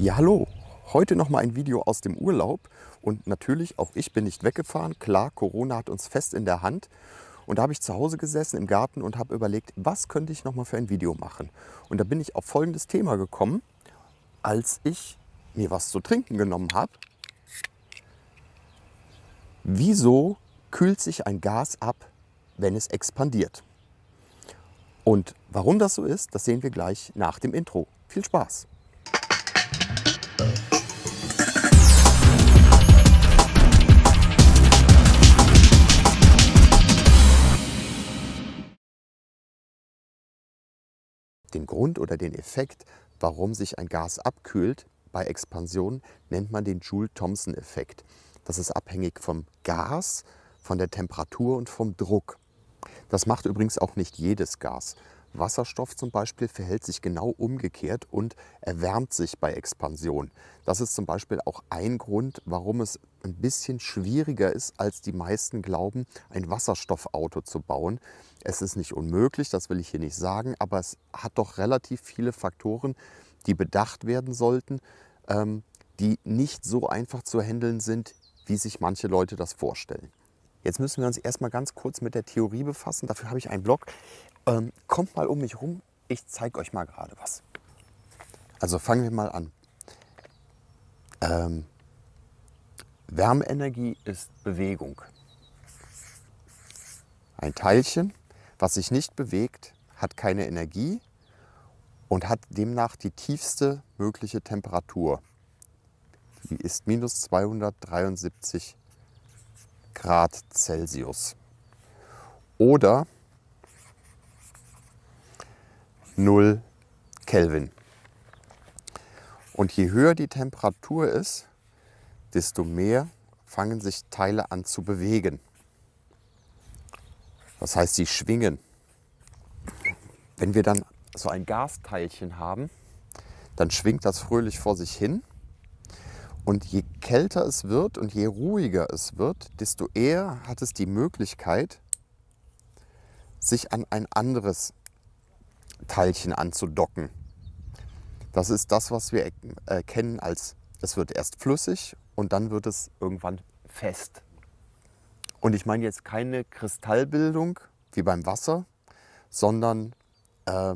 Ja, hallo. Heute noch mal ein Video aus dem Urlaub und natürlich auch ich bin nicht weggefahren. Klar, Corona hat uns fest in der Hand und da habe ich zu Hause gesessen im Garten und habe überlegt, was könnte ich noch mal für ein Video machen? Und da bin ich auf folgendes Thema gekommen, als ich mir was zu trinken genommen habe. Wieso kühlt sich ein Gas ab, wenn es expandiert? Und warum das so ist, das sehen wir gleich nach dem Intro. Viel Spaß! Den Grund oder den Effekt, warum sich ein Gas abkühlt bei Expansion, nennt man den Joule-Thomson-Effekt. Das ist abhängig vom Gas, von der Temperatur und vom Druck. Das macht übrigens auch nicht jedes Gas. Wasserstoff zum Beispiel verhält sich genau umgekehrt und erwärmt sich bei Expansion. Das ist zum Beispiel auch ein Grund, warum es ein bisschen schwieriger ist, als die meisten glauben, ein Wasserstoffauto zu bauen. Es ist nicht unmöglich, das will ich hier nicht sagen, aber es hat doch relativ viele Faktoren, die bedacht werden sollten, ähm, die nicht so einfach zu handeln sind, wie sich manche Leute das vorstellen. Jetzt müssen wir uns erstmal ganz kurz mit der Theorie befassen. Dafür habe ich einen Blog. Ähm, kommt mal um mich rum, ich zeige euch mal gerade was. Also fangen wir mal an. Ähm, Wärmeenergie ist Bewegung. Ein Teilchen, was sich nicht bewegt, hat keine Energie und hat demnach die tiefste mögliche Temperatur. Die ist minus 273 Grad Celsius. Oder 0 Kelvin. Und je höher die Temperatur ist, desto mehr fangen sich Teile an zu bewegen. Das heißt, sie schwingen. Wenn wir dann so ein Gasteilchen haben, dann schwingt das fröhlich vor sich hin. Und je kälter es wird und je ruhiger es wird, desto eher hat es die Möglichkeit, sich an ein anderes Teilchen anzudocken. Das ist das, was wir erkennen als, es wird erst flüssig und dann wird es irgendwann fest. Und ich meine jetzt keine Kristallbildung wie beim Wasser, sondern äh,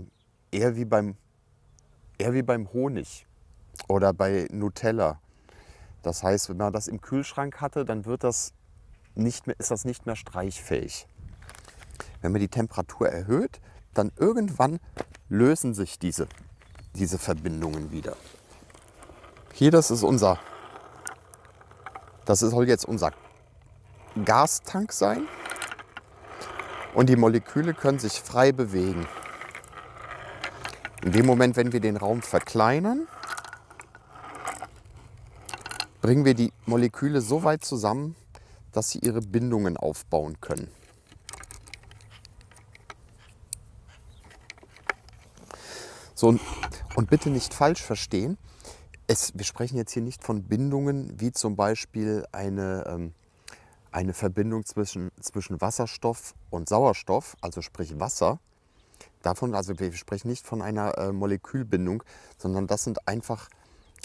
eher, wie beim, eher wie beim Honig oder bei Nutella. Das heißt, wenn man das im Kühlschrank hatte, dann wird das nicht mehr, ist das nicht mehr streichfähig. Wenn man die Temperatur erhöht, dann irgendwann lösen sich diese, diese Verbindungen wieder. Hier, das ist unser, das soll jetzt unser Gastank sein. Und die Moleküle können sich frei bewegen. In dem Moment, wenn wir den Raum verkleinern, bringen wir die Moleküle so weit zusammen, dass sie ihre Bindungen aufbauen können. So, und bitte nicht falsch verstehen. Es, wir sprechen jetzt hier nicht von Bindungen wie zum Beispiel eine, ähm, eine Verbindung zwischen, zwischen Wasserstoff und Sauerstoff, also sprich Wasser. Davon, also wir sprechen nicht von einer äh, Molekülbindung, sondern das sind einfach,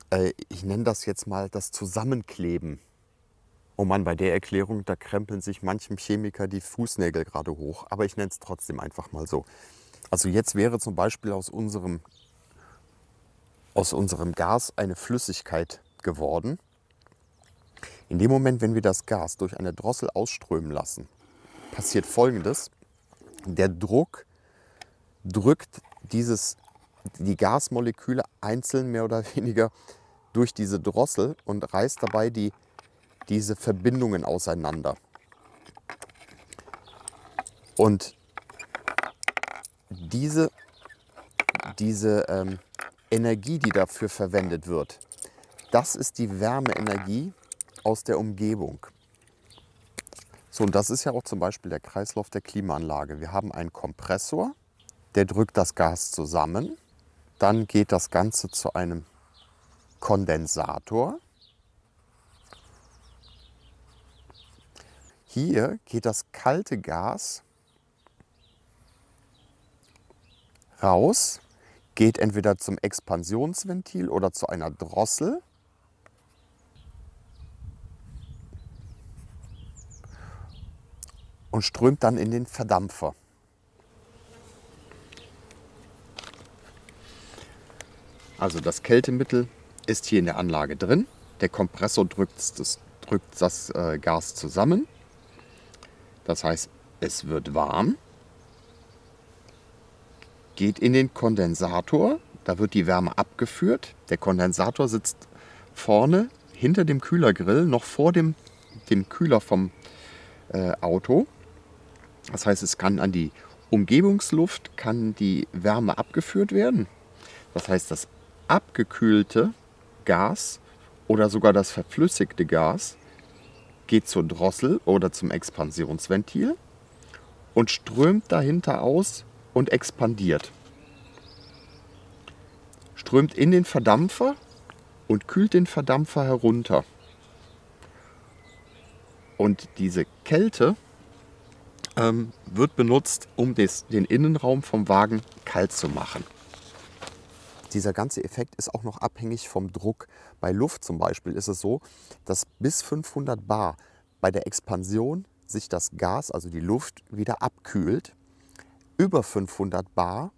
äh, ich nenne das jetzt mal das Zusammenkleben. Oh Mann, bei der Erklärung, da krempeln sich manchem Chemiker die Fußnägel gerade hoch. Aber ich nenne es trotzdem einfach mal so. Also jetzt wäre zum Beispiel aus unserem, aus unserem Gas eine Flüssigkeit geworden. In dem Moment, wenn wir das Gas durch eine Drossel ausströmen lassen, passiert Folgendes. Der Druck drückt dieses, die Gasmoleküle einzeln mehr oder weniger durch diese Drossel und reißt dabei die, diese Verbindungen auseinander. Und diese, diese ähm, Energie, die dafür verwendet wird, das ist die Wärmeenergie aus der Umgebung. So, und das ist ja auch zum Beispiel der Kreislauf der Klimaanlage. Wir haben einen Kompressor, der drückt das Gas zusammen. Dann geht das Ganze zu einem Kondensator. Hier geht das kalte Gas raus geht entweder zum Expansionsventil oder zu einer Drossel. Und strömt dann in den Verdampfer. Also das Kältemittel ist hier in der Anlage drin. Der Kompressor drückt das, drückt das äh, Gas zusammen. Das heißt, es wird warm, geht in den Kondensator, da wird die Wärme abgeführt. Der Kondensator sitzt vorne hinter dem Kühlergrill, noch vor dem, dem Kühler vom äh, Auto. Das heißt, es kann an die Umgebungsluft kann die Wärme abgeführt werden. Das heißt, das abgekühlte Gas oder sogar das verflüssigte Gas geht zur Drossel oder zum Expansionsventil und strömt dahinter aus und expandiert. Strömt in den Verdampfer und kühlt den Verdampfer herunter. Und diese Kälte ähm, wird benutzt, um des, den Innenraum vom Wagen kalt zu machen. Dieser ganze Effekt ist auch noch abhängig vom Druck. Bei Luft zum Beispiel ist es so, dass bis 500 Bar bei der Expansion sich das Gas, also die Luft, wieder abkühlt. Über 500 Bar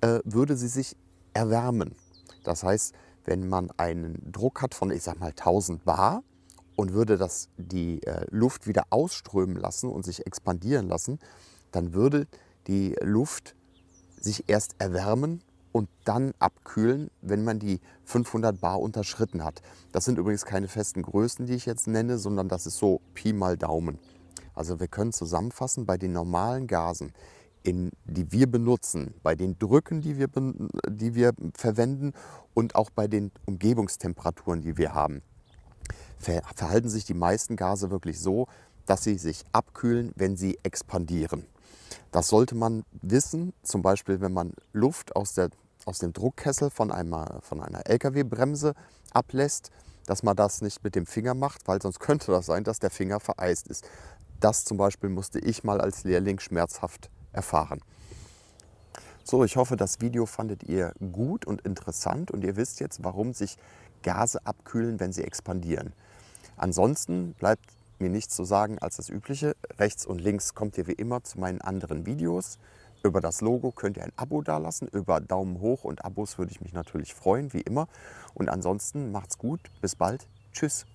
äh, würde sie sich erwärmen. Das heißt, wenn man einen Druck hat von, ich sag mal, 1000 Bar und würde das, die äh, Luft wieder ausströmen lassen und sich expandieren lassen, dann würde die Luft sich erst erwärmen und dann abkühlen, wenn man die 500 Bar unterschritten hat. Das sind übrigens keine festen Größen, die ich jetzt nenne, sondern das ist so Pi mal Daumen. Also wir können zusammenfassen, bei den normalen Gasen, in, die wir benutzen, bei den Drücken, die wir, die wir verwenden und auch bei den Umgebungstemperaturen, die wir haben, verhalten sich die meisten Gase wirklich so, dass sie sich abkühlen, wenn sie expandieren. Das sollte man wissen, zum Beispiel wenn man Luft aus der aus dem Druckkessel von einer, von einer LKW-Bremse ablässt, dass man das nicht mit dem Finger macht, weil sonst könnte das sein, dass der Finger vereist ist. Das zum Beispiel musste ich mal als Lehrling schmerzhaft erfahren. So, ich hoffe, das Video fandet ihr gut und interessant und ihr wisst jetzt, warum sich Gase abkühlen, wenn sie expandieren. Ansonsten bleibt mir nichts zu sagen als das Übliche. Rechts und links kommt ihr wie immer zu meinen anderen Videos. Über das Logo könnt ihr ein Abo dalassen. Über Daumen hoch und Abos würde ich mich natürlich freuen, wie immer. Und ansonsten macht's gut. Bis bald. Tschüss.